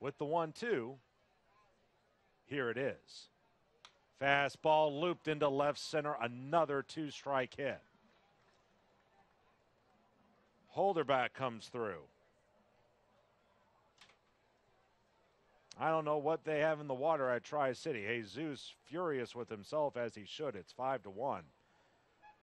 with the one two. Here it is. Fastball looped into left center, another two strike hit. Holderbach comes through. I don't know what they have in the water at Tri City. Jesus furious with himself as he should. It's five to one.